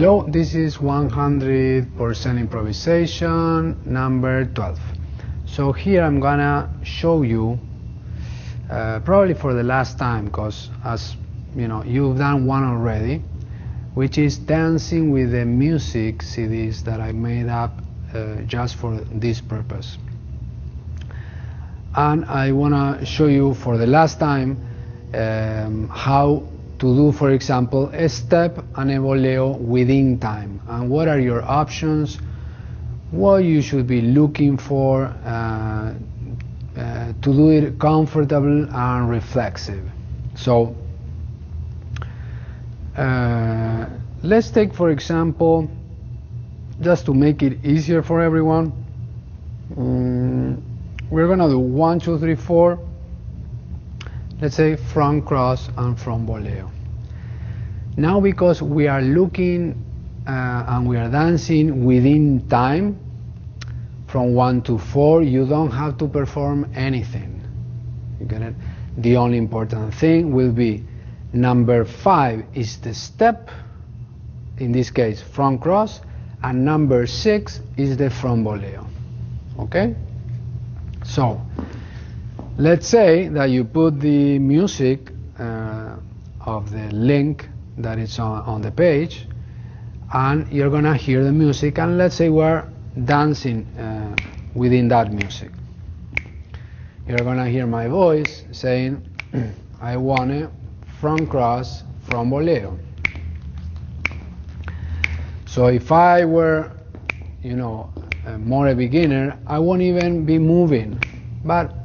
Hello, this is 100% improvisation number 12. So here I'm gonna show you, uh, probably for the last time, because as you know, you've done one already, which is dancing with the music CDs that I made up uh, just for this purpose. And I wanna show you for the last time um, how to do, for example, a step and a boleo within time. And what are your options? What you should be looking for uh, uh, to do it comfortable and reflexive. So uh, let's take, for example, just to make it easier for everyone, um, we're gonna do one, two, three, four let's say front cross and front boleo. Now because we are looking uh, and we are dancing within time from 1 to 4 you don't have to perform anything. You get it? The only important thing will be number 5 is the step in this case front cross and number 6 is the front boleo. Okay? So Let's say that you put the music uh, of the link that is on, on the page and you're gonna hear the music and let's say we're dancing uh, within that music. You're gonna hear my voice saying I want it from cross from boleo. So if I were, you know, more a beginner, I won't even be moving. But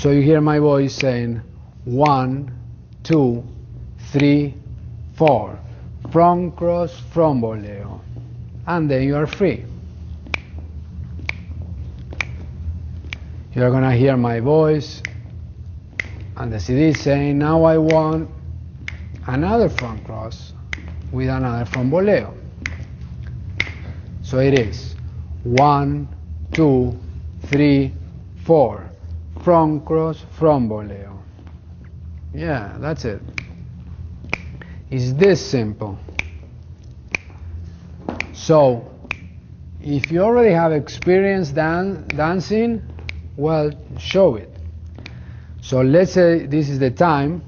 so you hear my voice saying one, two, three, four. From cross, from boleo. And then you are free. You're gonna hear my voice and the CD saying now I want another front cross with another front boleo. So it is one, two, three, four front cross, from boleo. Yeah, that's it. It's this simple. So, if you already have experience dan dancing, well, show it. So let's say this is the time,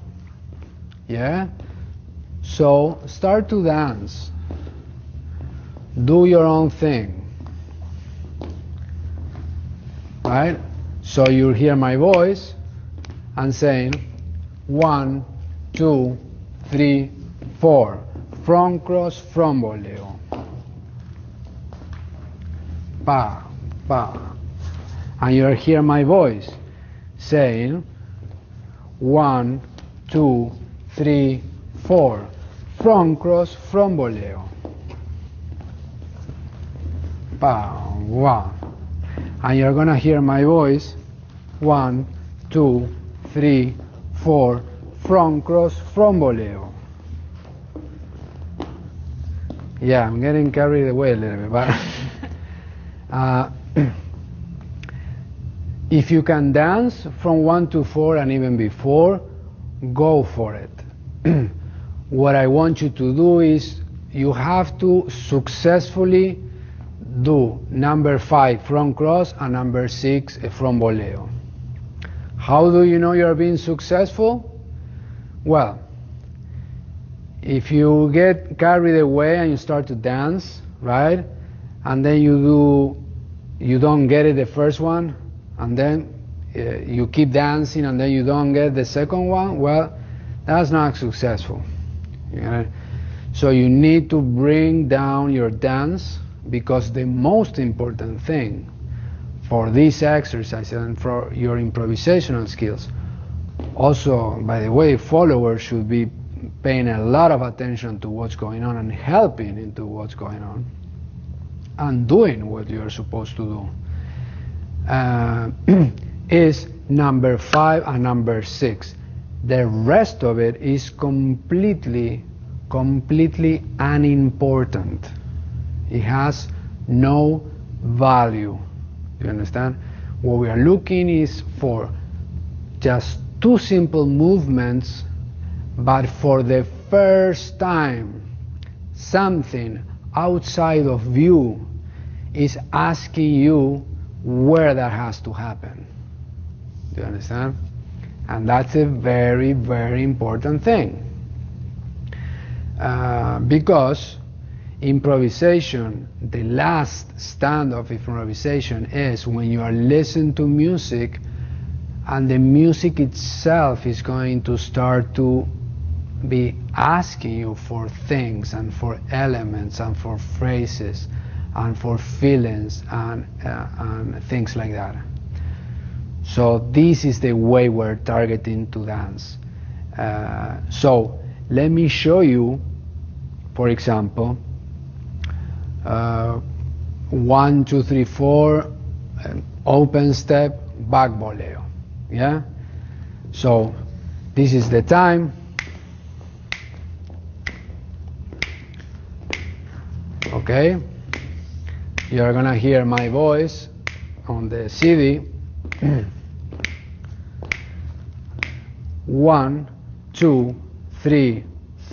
yeah? So start to dance. Do your own thing. Right? So you'll hear my voice and saying one, two, three, four. Front cross, front boleo. Pa, pa. And you'll hear my voice saying one, two, three, four. Front cross, front boleo. Pa, one. And you're gonna hear my voice one, two, three, four, front cross, front boleo. Yeah, I'm getting carried away a little bit, but uh, if you can dance from one to four and even before, go for it. what I want you to do is you have to successfully do number five front cross and number six front boleo. How do you know you're being successful? Well, if you get carried away and you start to dance, right? And then you do, you don't get it the first one, and then uh, you keep dancing and then you don't get the second one, well, that's not successful. So you need to bring down your dance because the most important thing for this exercise and for your improvisational skills. Also, by the way, followers should be paying a lot of attention to what's going on and helping into what's going on and doing what you're supposed to do. Uh, is number five and number six. The rest of it is completely, completely unimportant. It has no value. You understand? What we are looking is for just two simple movements, but for the first time something outside of you is asking you where that has to happen. Do you understand? And that's a very, very important thing. Uh, because improvisation, the last stand of improvisation is when you are listening to music and the music itself is going to start to be asking you for things and for elements and for phrases and for feelings and, uh, and things like that. So this is the way we're targeting to dance. Uh, so let me show you, for example, uh, one, two, three, four, open step, back boleo. Yeah. So this is the time. Okay. You're gonna hear my voice on the CD. One, two, three,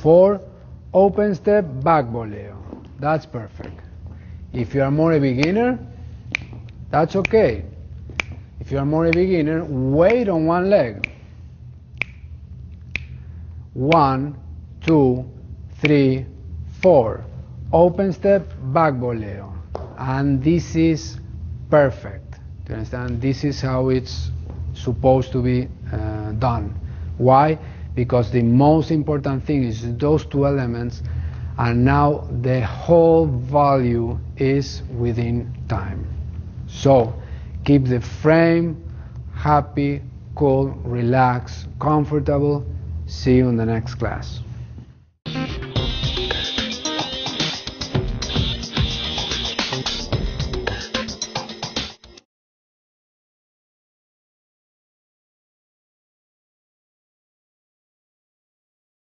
four. Open step, back boleo. That's perfect. If you are more a beginner, that's okay. If you are more a beginner, wait on one leg. One, two, three, four. Open step, back boleo and this is perfect. Do you understand? This is how it's supposed to be uh, done. Why? Because the most important thing is those two elements, and now the whole value is within time. So keep the frame happy, cool, relaxed, comfortable. See you in the next class.